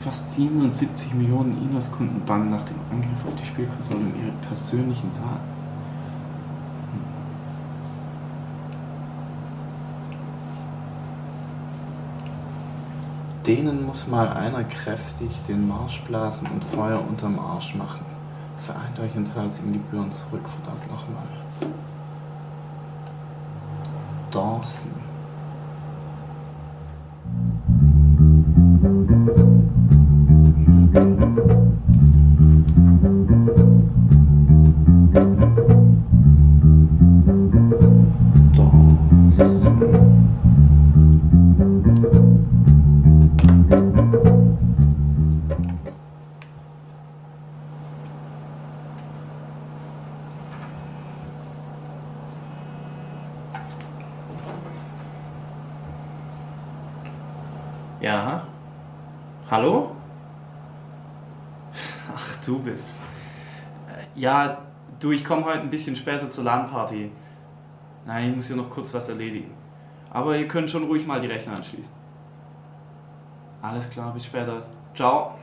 Fast 77 Millionen Inos-Kunden bangen nach dem Angriff auf die Spielkonsole um ihre persönlichen Daten. Denen muss mal einer kräftig den Marsch blasen und Feuer unterm Arsch machen. Vereint euch und zahlt ihm Gebühren zurück, verdammt nochmal. Dawson. Dawson. Ja. Hallo? Ach, du bist. Ja, du, ich komme heute ein bisschen später zur LAN-Party. Nein, ich muss hier noch kurz was erledigen. Aber ihr könnt schon ruhig mal die Rechner anschließen. Alles klar, bis später. Ciao.